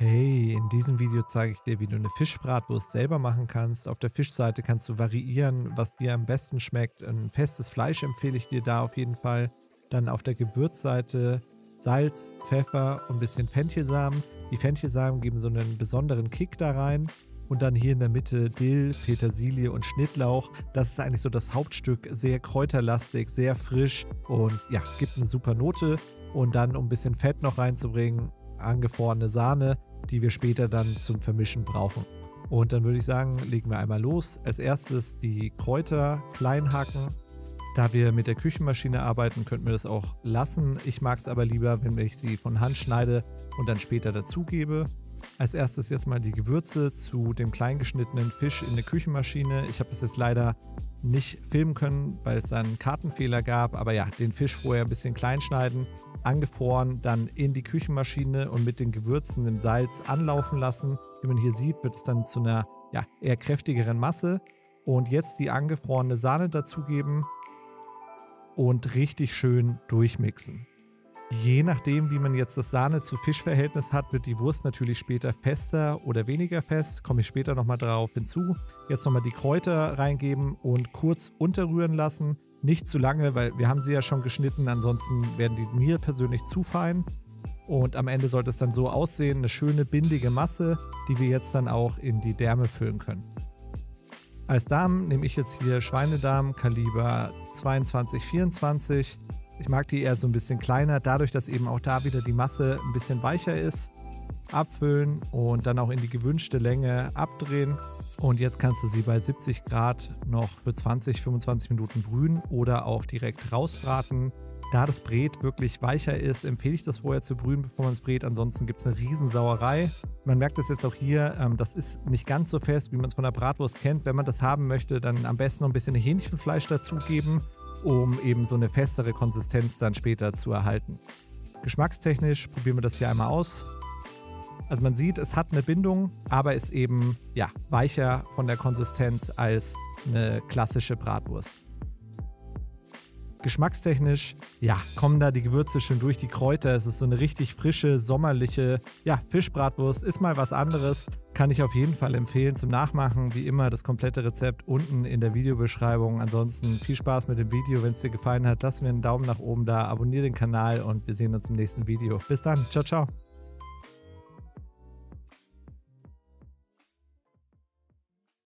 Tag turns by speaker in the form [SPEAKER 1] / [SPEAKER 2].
[SPEAKER 1] Hey, in diesem Video zeige ich dir, wie du eine Fischbratwurst selber machen kannst. Auf der Fischseite kannst du variieren, was dir am besten schmeckt. Ein festes Fleisch empfehle ich dir da auf jeden Fall. Dann auf der Gewürzseite Salz, Pfeffer und ein bisschen Fenchelsamen. Die Fenchelsamen geben so einen besonderen Kick da rein. Und dann hier in der Mitte Dill, Petersilie und Schnittlauch. Das ist eigentlich so das Hauptstück. Sehr kräuterlastig, sehr frisch und ja, gibt eine super Note. Und dann, um ein bisschen Fett noch reinzubringen, angefrorene Sahne, die wir später dann zum Vermischen brauchen. Und dann würde ich sagen, legen wir einmal los. Als erstes die Kräuter klein hacken. Da wir mit der Küchenmaschine arbeiten, könnten wir das auch lassen. Ich mag es aber lieber, wenn ich sie von Hand schneide und dann später dazugebe. Als erstes jetzt mal die Gewürze zu dem kleingeschnittenen Fisch in der Küchenmaschine. Ich habe das jetzt leider nicht filmen können, weil es einen Kartenfehler gab. Aber ja, den Fisch vorher ein bisschen klein schneiden, angefroren, dann in die Küchenmaschine und mit den Gewürzen, dem Salz anlaufen lassen. Wie man hier sieht, wird es dann zu einer ja, eher kräftigeren Masse. Und jetzt die angefrorene Sahne dazugeben und richtig schön durchmixen. Je nachdem, wie man jetzt das Sahne-zu-Fisch-Verhältnis hat, wird die Wurst natürlich später fester oder weniger fest. Komme ich später nochmal darauf hinzu. Jetzt nochmal die Kräuter reingeben und kurz unterrühren lassen. Nicht zu lange, weil wir haben sie ja schon geschnitten. Ansonsten werden die mir persönlich zu fein. Und am Ende sollte es dann so aussehen, eine schöne bindige Masse, die wir jetzt dann auch in die Därme füllen können. Als Darm nehme ich jetzt hier Schweinedarm Kaliber 22, 24 ich mag die eher so ein bisschen kleiner, dadurch, dass eben auch da wieder die Masse ein bisschen weicher ist. Abfüllen und dann auch in die gewünschte Länge abdrehen. Und jetzt kannst du sie bei 70 Grad noch für 20, 25 Minuten brühen oder auch direkt rausbraten. Da das Bret wirklich weicher ist, empfehle ich das vorher zu brühen, bevor man es brät. Ansonsten gibt es eine Riesensauerei. Man merkt das jetzt auch hier, ähm, das ist nicht ganz so fest, wie man es von der Bratwurst kennt. Wenn man das haben möchte, dann am besten noch ein bisschen Hähnchenfleisch dazugeben um eben so eine festere Konsistenz dann später zu erhalten. Geschmackstechnisch probieren wir das hier einmal aus. Also man sieht, es hat eine Bindung, aber ist eben ja, weicher von der Konsistenz als eine klassische Bratwurst. Geschmackstechnisch, ja, kommen da die Gewürze schön durch, die Kräuter. Es ist so eine richtig frische, sommerliche, ja, Fischbratwurst. Ist mal was anderes. Kann ich auf jeden Fall empfehlen zum Nachmachen. Wie immer, das komplette Rezept unten in der Videobeschreibung. Ansonsten viel Spaß mit dem Video. Wenn es dir gefallen hat, lass mir einen Daumen nach oben da, abonniere den Kanal und wir sehen uns im nächsten Video. Bis dann. Ciao, ciao.